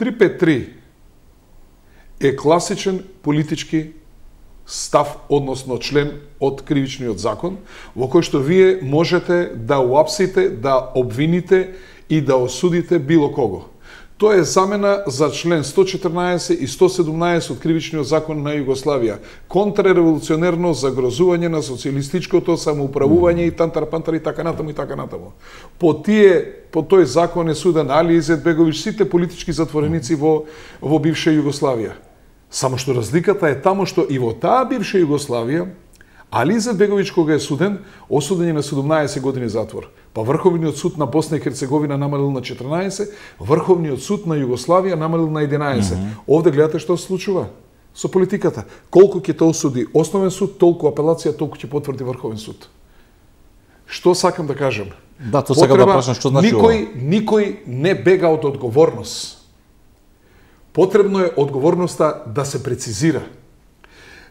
353 е класичен политички став, односно член од кривичниот закон, во кој што вие можете да уапсите, да обвините и да осудите било кого. Тоа е замена за член 114 и 117 од Кривичниот закон на Југославија. Контрреволуционерно загрозување на социјалистичкото самоуправување и тантар пантар и така натаму и така натаму. По тие по тој закон е суден Али Изетбеговиќ сите политички затвореници во во бивша Југославија. Само што разликата е тамо што и во таа бивша Југославија Али Изетбеговиќ кога е суден, осуден е на 17 години затвор. Па Врховниот суд на Босна и Херцеговина намалил на 14, Врховниот суд на Југославија намалил на 11. Mm -hmm. Овде гледате што се случува со политиката. Колку ќе те осуди основен суд, толку апелација, толку ќе потврди Врховен суд. Што сакам да кажам? Да, тоа сакам да прашам што значи никој, ова? Никој не бега од одговорност. Потребно е одговорноста да се прецизира.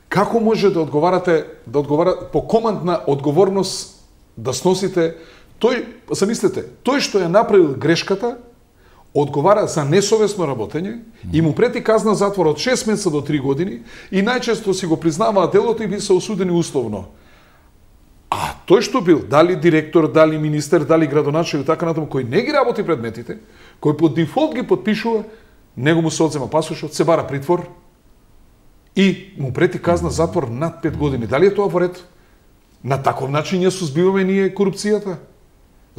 Како може да одговарате, да одговара по командна одговорност да сносите Тој, замислете, тој што ја направил грешката, одговара за несовесно работење и му прети казна затвор од 6 месеца до 3 години и најчесто си го признаваа делото и би се осудени условно. А тој што бил, дали директор, дали министер, дали градоначелник, така натаму, кој не ги работи предметите, кој по дефолт ги подпишува, него му се одзема пасошот, се бара притвор и му прети казна затвор над 5 години. Дали е тоа во ред? На таков начин ја сузбиваме ние корупцијата?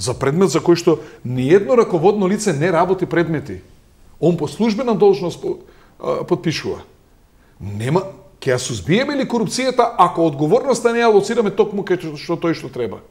за предмет за кој што ни едно раководно лице не работи предмети. Он по службена должност подпишува. Нема, ќе ја сузбиеме ли корупцијата ако одговорноста не ја лоцираме токму кај што тој што треба?